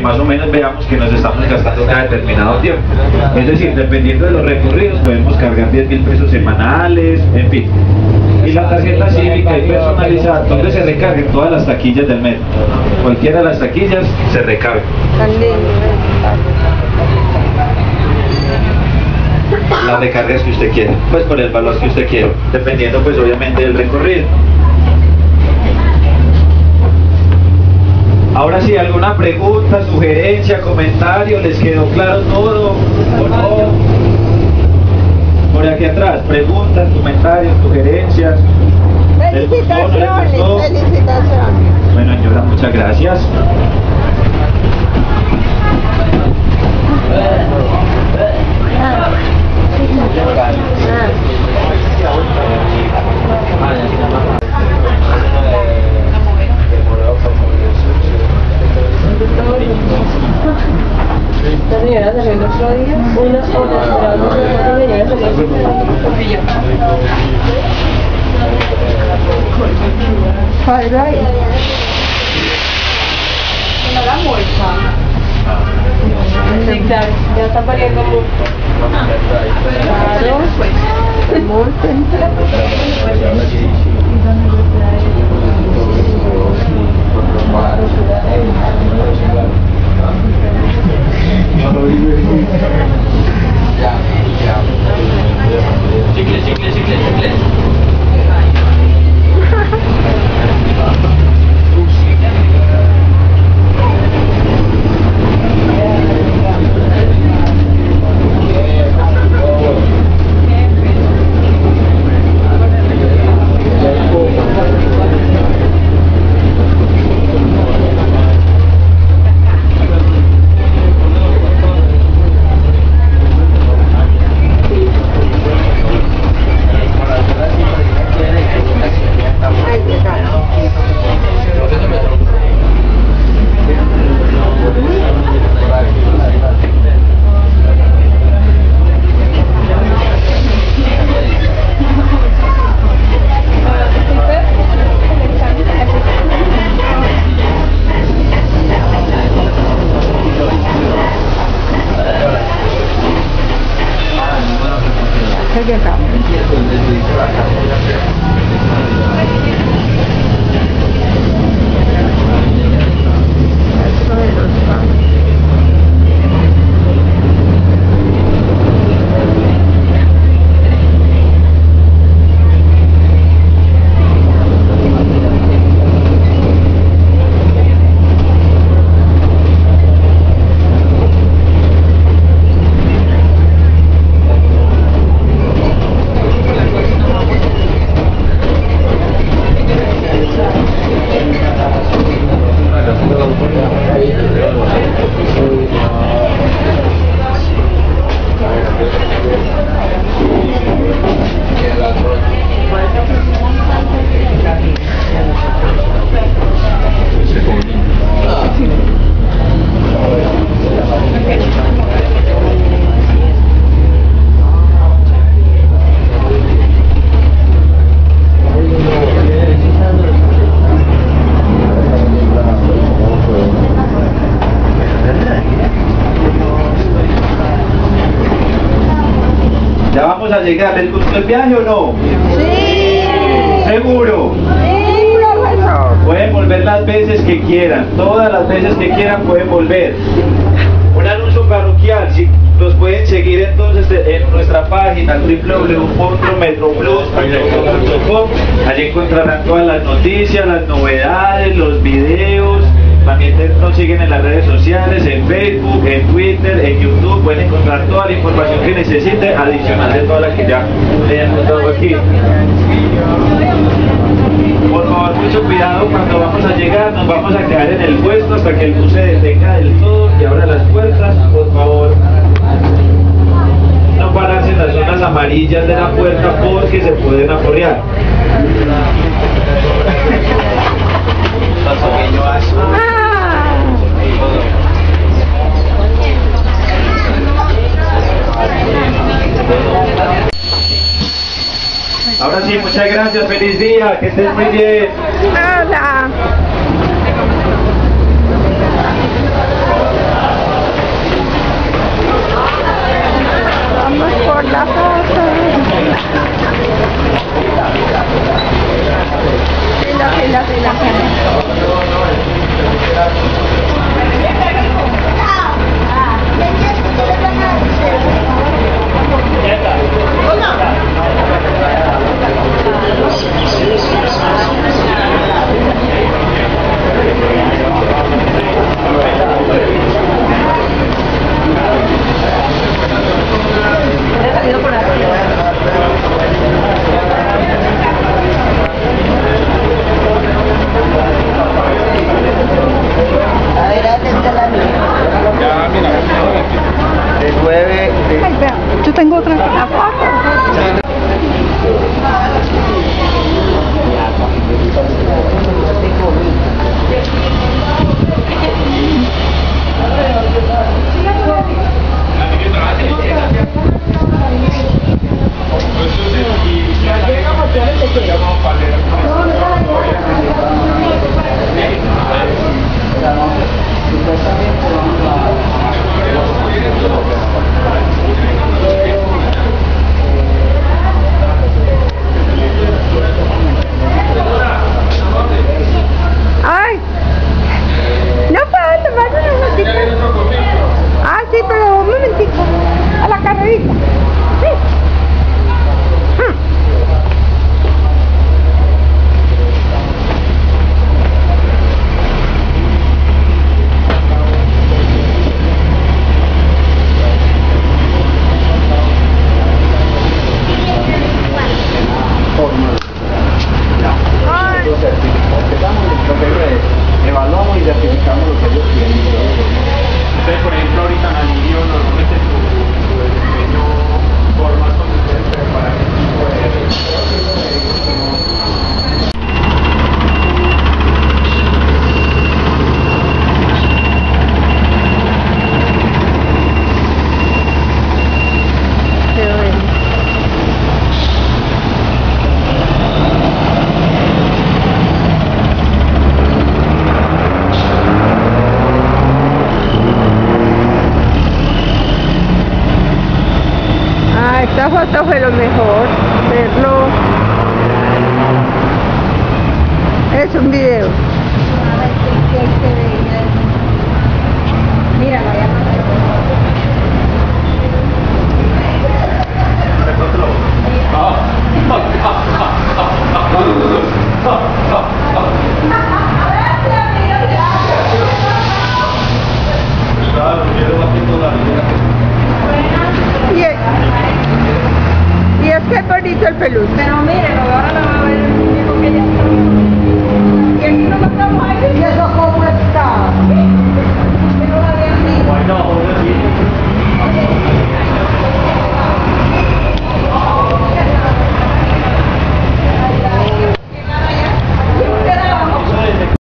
más o menos veamos que nos estamos gastando cada determinado tiempo. Es decir, dependiendo de los recorridos, podemos cargar 10 mil pesos semanales, en fin. Y la tarjeta cívica y personalizada, donde se recarguen todas las taquillas del metro. Cualquiera de las taquillas se recarga. Las recargas que usted quiera, pues por el valor que usted quiera, dependiendo pues obviamente del recorrido. Ahora sí, ¿alguna pregunta, sugerencia, comentario? ¿Les quedó claro todo o no? Por aquí atrás, preguntas, comentarios, sugerencias. ¿Les gustó, no les Felicitaciones, gustó? felicitaciones. Bueno, señora, muchas gracias. El otro día, una hora esperando que la señora salió. Padre, ahí. Sí, claro, ya está pariendo mucho. Claro. Vamos a llegar. ¿Les gustó el viaje o no? Sí. Seguro. Sí, profesor. Pueden volver las veces que quieran, todas las veces que quieran pueden volver. Un anuncio parroquial, si nos pueden seguir entonces en nuestra página www.metroplus.com allí encontrarán todas las noticias, las novedades, los videos, siguen en las redes sociales, en Facebook, en Twitter, en YouTube, pueden encontrar toda la información que necesiten, adicional de toda la que ya le hemos dado aquí. Por favor, mucho cuidado cuando vamos a llegar, nos vamos a quedar en el puesto hasta que el bus se detenga del todo y abra las puertas, por favor. No pararse en las zonas amarillas de la puerta porque se pueden aporrear. Ahora muchas gracias, feliz día, que estés muy bien. Hola. tem outra. na Es un video. Mira, vaya Y es, y es que es bonito el peluche. Pero mire, ahora lo va a ver el muñeco que ya está.